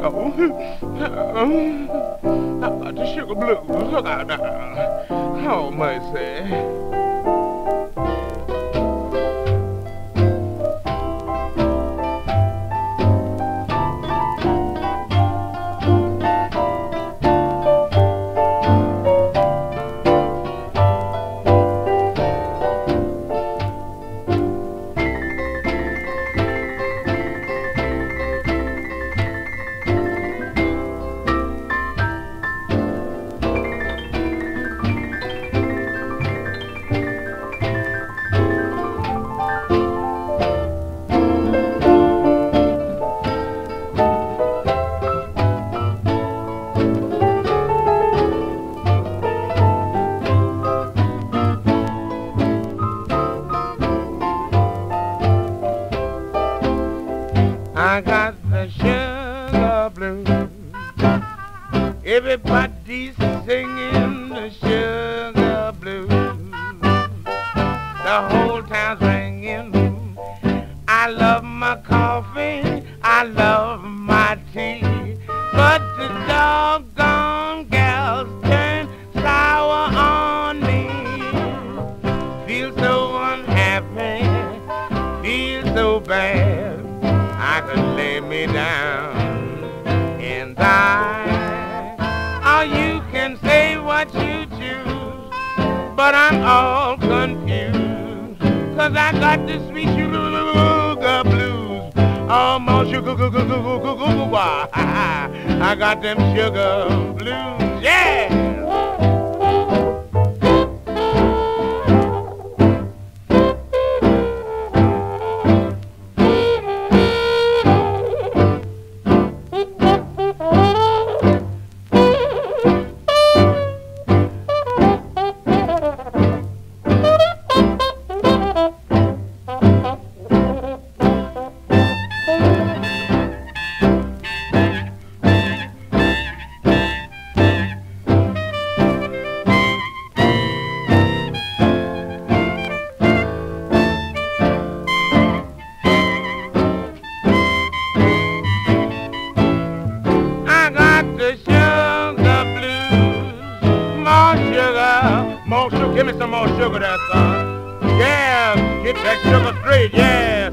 Oh, I got the sugar blues. Look out now. Oh, mercy. I got the sugar blues. Everybody's singing the sugar blues. The whole town's ringing. I love my coffee. I love my tea. But the doggone gals turn sour on me. Feel so unhappy. Feel so bad. I lay me down. Or you can say what you choose, but I'm all confused. Cause I got the sweet sugar blues. Oh, more sugar, sugar, sugar, sugar, sugar. I got them sugar blues, yeah. The sugar blues. More sugar, more sugar. Give me some more sugar that's all. Yeah, get that sugar straight, yes.